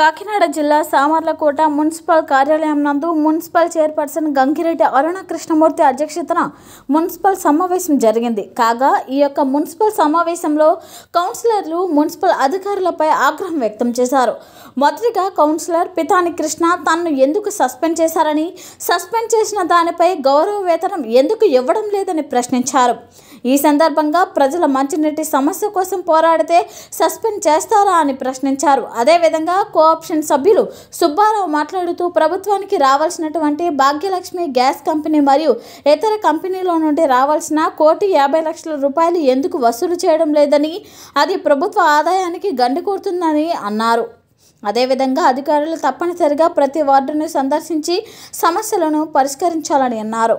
కాకినాడ జిల్లా సామర్లకోట మున్సిపల్ కార్యాలయం నందు మున్సిపల్ చైర్పర్సన్ గంగిరెడ్డి అరుణ కృష్ణమూర్తి అధ్యక్షతన మున్సిపల్ సమావేశం జరిగింది. కాగా ఈ యొక్క మున్సిపల్ సమావేశంలో కౌన్సిలర్లు మున్సిపల్ అధికారులపై ఆగ్రహం వ్యక్తం చేశారు. మొదటిగా కౌన్సిలర్ పితాని కృష్ణ తనను ఎందుకు సస్పెండ్ చేశారని సస్పెండ్ చేసిన దానిపై గౌరవ వేతనం ఎందుకు ఇవ్వడం లేదని ప్రశ్నించారు. ఈ సందర్భంగా ప్రజల మంచినీటి సమస్య కోసం పోరాడితే సస్పెండ్ చేస్తారా అని ప్రశ్నించారు. అదేవిధంగా కోఆప్షన్ సభ్యులు సుబ్బారావు మాట్లాడుతూ ప్రభుత్వానికి రావాల్సినటువంటి భాగ్యలక్ష్మి గ్యాస్ కంపెనీ మరియు ఇతర కంపెనీలో నుండి రావాల్సిన కోటి యాభై లక్షల రూపాయలు ఎందుకు వసూలు చేయడం లేదని అది ప్రభుత్వ ఆదాయానికి గండి కొడుతుందని అన్నారు. అదేవిధంగా అధికారులు తప్పనిసరిగా ప్రతి వార్డును సందర్శించి సమస్యలను పరిష్కరించాలని అన్నారు.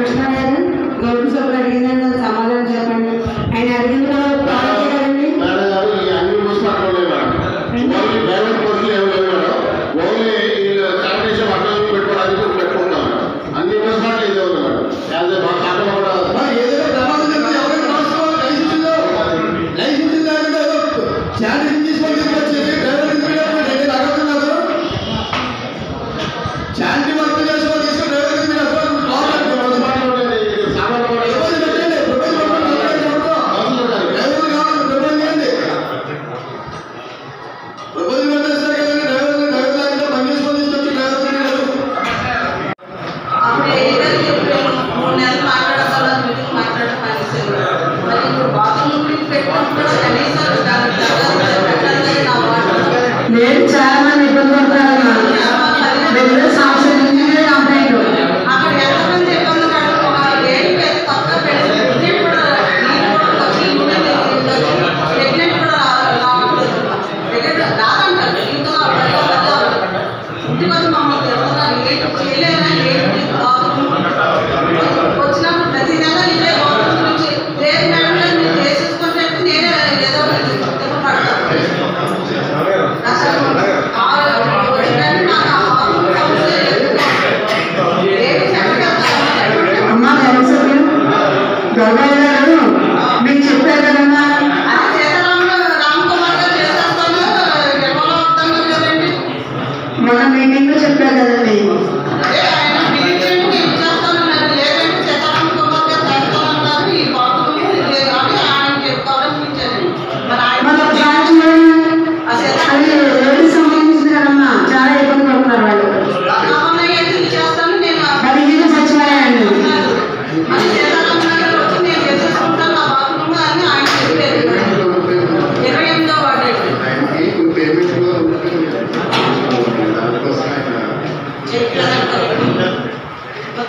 కృష్ణ గారు గౌరవ సభ్యులు అడిగిన సమాధానం చెప్పండి. ఆయన అడిగిన తర్వాత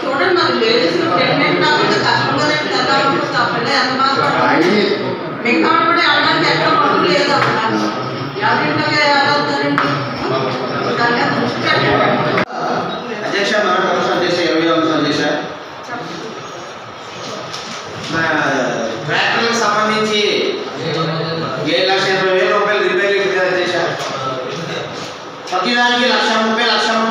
చూడండి మాకు లేడీస్ ప్రెగ్నెంట్ కాబట్టి కష్టంగానే తెల్లవారు తప్పలే అంత మాట్లాడాలి మిగతా కూడా వెళ్ళడానికి ఎక్కడ పనులు లేదు యాదింటికి వెళ్ళవుతారండి దానిగా దృష్టి అధ్యక్ష మరొక అంశం చేసే ఇరవై అంశం చేశా ట్రాక్టర్లకు సంబంధించి ఏడు లక్షల ఇరవై వేల రూపాయలు రిపేర్లు చేశారు ప్రతిదానికి లక్ష ముప్పై లక్ష ముప్పై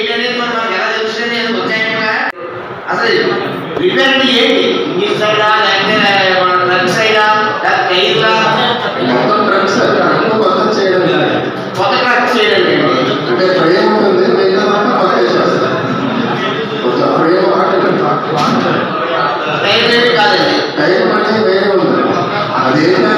ఇండస్ట్రీ ఏంటి? మీ సైడా లేకపోతే మన డ్రగ్ సైడా? లేకపోతే ఎయిర్లా మొత్తం డ్రగ్స్ అన్ని కొత్త చేయడం కొత్త డ్రగ్స్ చేయడం అంటే ప్రేమ ఉంటుంది మిగతా దాకా కొత్త చేసేస్తారు. ప్రేమ ఆట కాదండి. టైం అంటే వేరే ఉంది అదేంటంటే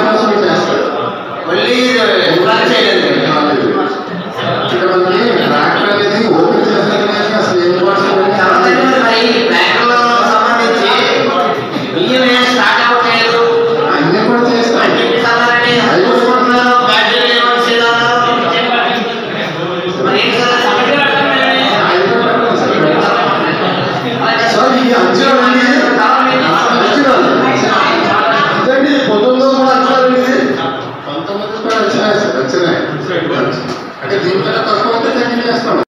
রাস্তা